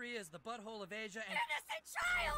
Korea is the butthole of Asia and- Innocent child!